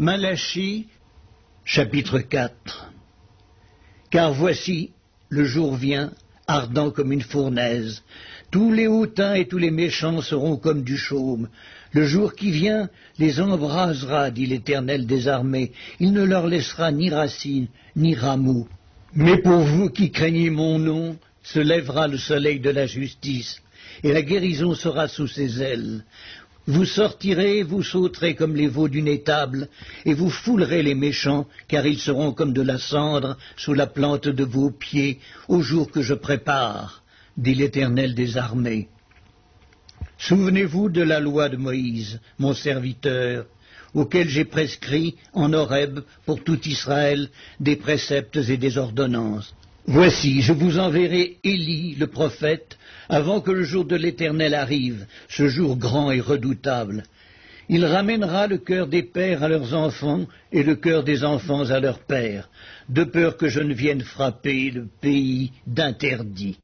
Malachie, chapitre 4 Car voici, le jour vient, ardent comme une fournaise. Tous les hautains et tous les méchants seront comme du chaume. Le jour qui vient les embrasera, dit l'Éternel des armées. Il ne leur laissera ni racine, ni rameaux. Mais pour vous qui craignez mon nom, se lèvera le soleil de la justice, et la guérison sera sous ses ailes. Vous sortirez, vous sauterez comme les veaux d'une étable, et vous foulerez les méchants, car ils seront comme de la cendre sous la plante de vos pieds, au jour que je prépare, dit l'Éternel des armées. Souvenez-vous de la loi de Moïse, mon serviteur, auquel j'ai prescrit en Horeb pour tout Israël des préceptes et des ordonnances. Voici, je vous enverrai Élie, le prophète, avant que le jour de l'Éternel arrive, ce jour grand et redoutable. Il ramènera le cœur des pères à leurs enfants et le cœur des enfants à leurs pères, de peur que je ne vienne frapper le pays d'interdit.